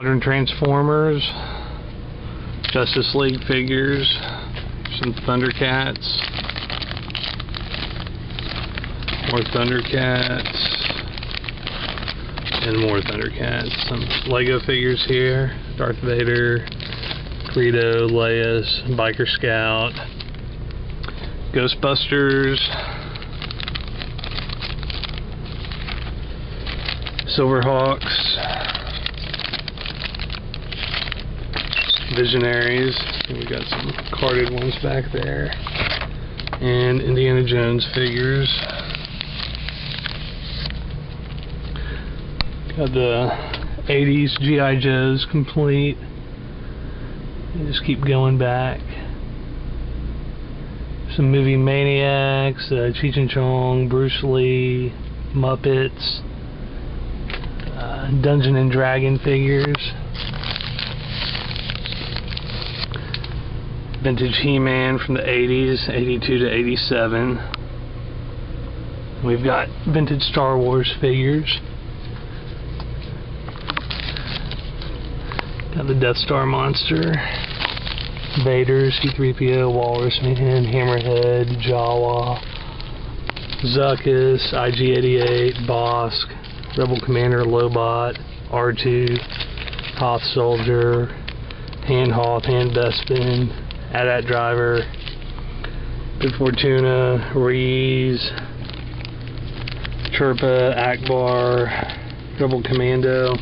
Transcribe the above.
Modern Transformers, Justice League figures, some Thundercats, more Thundercats, and more Thundercats. Some Lego figures here, Darth Vader, Greedo, Leia's, Biker Scout, Ghostbusters, Silverhawks, Visionaries. We got some carded ones back there. And Indiana Jones figures. Got the 80s G.I. Joes complete. You just keep going back. Some movie maniacs, uh, Cheech and Chong, Bruce Lee, Muppets, uh, Dungeon and Dragon figures. Vintage He-Man from the 80s, 82 to 87. We've got vintage Star Wars figures. Got the Death Star monster, Vader, C-3PO, Walrus Man, Hammerhead, Jawa, Zuckuss, IG-88, Bossk, Rebel Commander Lobot, R2, Hoth Soldier, Han Hoth, Han Bespin, AT-AT Driver, Good Fortuna, Reese, Chirpa, Ackbar, Rebel Commando,